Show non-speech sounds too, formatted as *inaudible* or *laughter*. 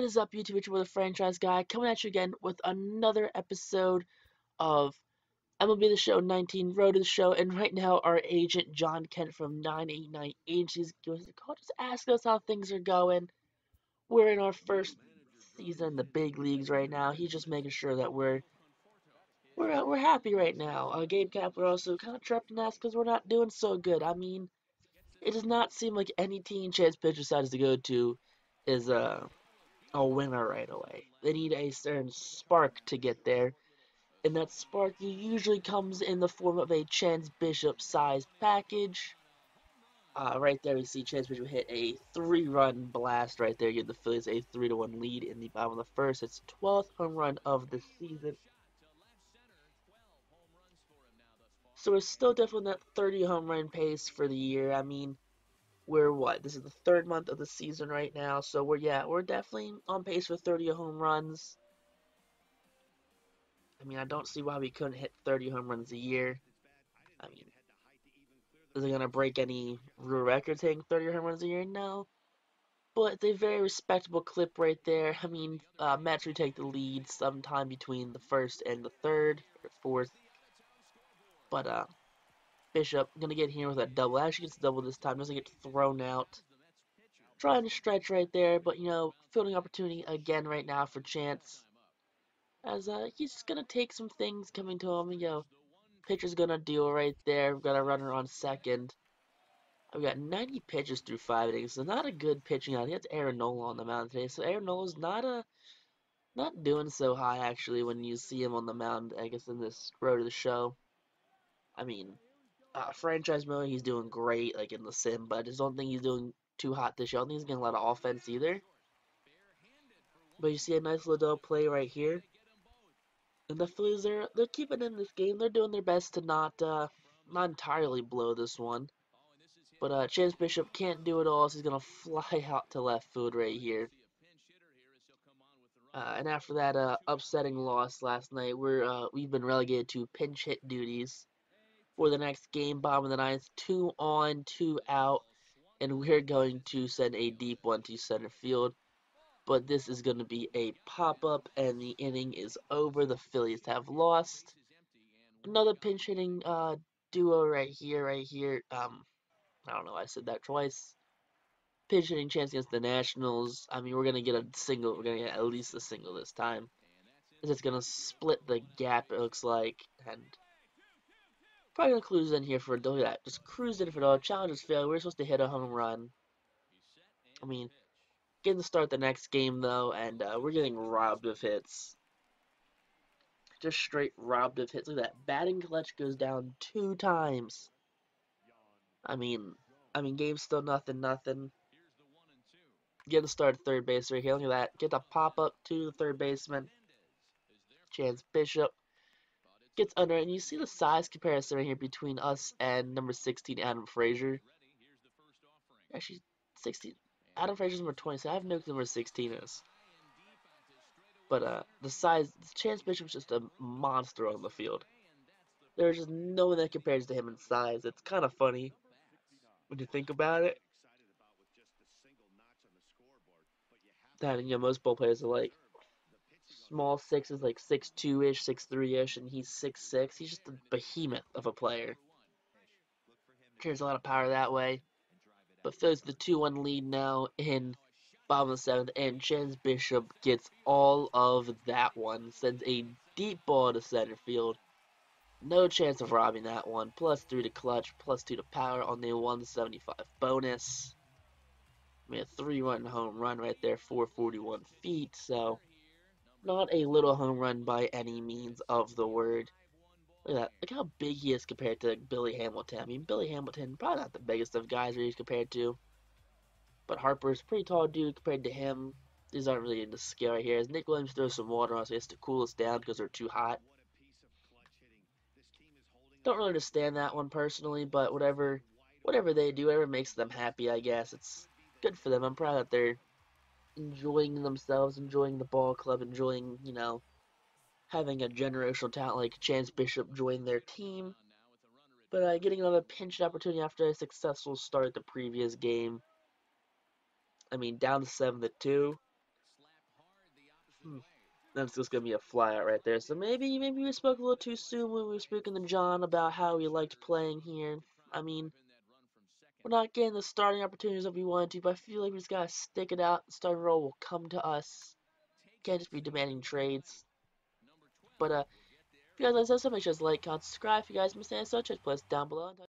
is up, YouTube? It's with a franchise guy coming at you again with another episode of MLB The Show 19 Road to the Show. And right now, our agent John Kent from 989 Agencies gives a call just ask us how things are going. We're in our first season in the big leagues right now. He's just making sure that we're we're uh, we're happy right now. Uh, Gabe Kapler also kind of trapped in us because we're not doing so good. I mean, it does not seem like any team Chance Bishop decides to go to is uh a winner right away. They need a certain spark to get there, and that spark usually comes in the form of a Chance Bishop size package. Uh, right there, we see Chance Bishop hit a three-run blast right there, give the Phillies a three-to-one lead in the bottom of the first. It's 12th home run of the season. So we're still definitely that 30 home run pace for the year. I mean, we're what? This is the third month of the season right now, so we're yeah, we're definitely on pace for 30 home runs. I mean, I don't see why we couldn't hit 30 home runs a year. I mean, is it gonna break any records hitting 30 home runs a year? No. But it's a very respectable clip right there. I mean, uh, Mets take the lead sometime between the first and the third or fourth. But uh, Bishop gonna get here with a double. Actually gets double this time. Doesn't get thrown out. Trying to stretch right there, but you know, fielding opportunity again right now for Chance. As uh, he's gonna take some things coming to him. You know, pitcher's gonna deal right there. We've got a runner on second. I've got 90 pitches through five innings, so not a good pitching out. He has Aaron Nola on the mound today, so Aaron Nola's not a not doing so high actually when you see him on the mound. I guess in this road to the show. I mean, uh, franchise mode, he's doing great, like in the sim, but I just don't think he's doing too hot this year. I don't think he's getting a lot of offense either. But you see a nice little play right here. And the Phillies are they're keeping in this game. They're doing their best to not uh, not entirely blow this one. But uh, Chance Bishop can't do it all, so he's gonna *laughs* fly out to left field right here. Uh, and after that uh, upsetting loss last night, we're uh, we've been relegated to pinch hit duties for the next game. Bottom of the ninth, two on, two out, and we're going to send a deep one to center field. But this is going to be a pop up, and the inning is over. The Phillies have lost. Another pinch hitting uh, duo right here, right here. Um, I don't know. I said that twice. Pinch hitting chance against the Nationals. I mean, we're gonna get a single. We're gonna get at least a single this time. It's gonna split the gap. It looks like, and Probably gonna cruise in here for a look that. Just cruise in for the challenges failed. We're supposed to hit a home run. I mean, getting to start the next game though, and uh, we're getting robbed of hits. Just straight robbed of hits. Look at that. Batting clutch goes down two times. I mean, I mean, game's still nothing, nothing. Get to start third base right here. Look at that. Get the pop up to the third baseman. Chance Bishop gets under, and you see the size comparison right here between us and number 16, Adam Frazier. Actually, 16. Adam Frazier's number 20, so I have no clue number 16 is. But uh, the size, Chance Bishop's just a monster on the field. There's just no one that compares to him in size. It's kind of funny when you think about it. That you know most ball players are like small sixes, like six two ish, six three ish, and he's six six. He's just a behemoth of a player. Carries a lot of power that way. But Phillies the two one lead now in bottom of the seventh, and Chance Bishop gets all of that one. Sends a deep ball to center field. No chance of robbing that one. Plus three to clutch, plus two to power on the 175 bonus. I mean, a three run home run right there, 441 feet. So not a little home run by any means of the word. Look at that. Look how big he is compared to Billy Hamilton. I mean, Billy Hamilton, probably not the biggest of guys he's compared to. But Harper's pretty tall dude compared to him. These aren't really in the scale right here. As Nick Williams throws some water on us, so he has to cool us down because they're too hot. Don't really understand that one personally, but whatever whatever they do, whatever makes them happy, I guess. It's good for them. I'm proud that they're enjoying themselves, enjoying the ball club, enjoying, you know, having a generational talent like Chance Bishop join their team. But uh, getting another pinch opportunity after a successful start the previous game. I mean, down to 7 to 2. Hmm. That's just gonna be a flyout right there. So maybe maybe we spoke a little too soon when we were speaking to John about how he liked playing here. I mean, we're not getting the starting opportunities that we want to, but I feel like we just gotta stick it out. The starting role will come to us. Can't just be demanding trades. But uh, if you guys like this, make sure to like, comment, subscribe. If you guys miss any such, please down below.